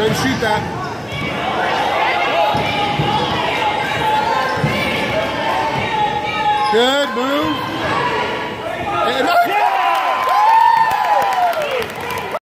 Let shoot that. Good move.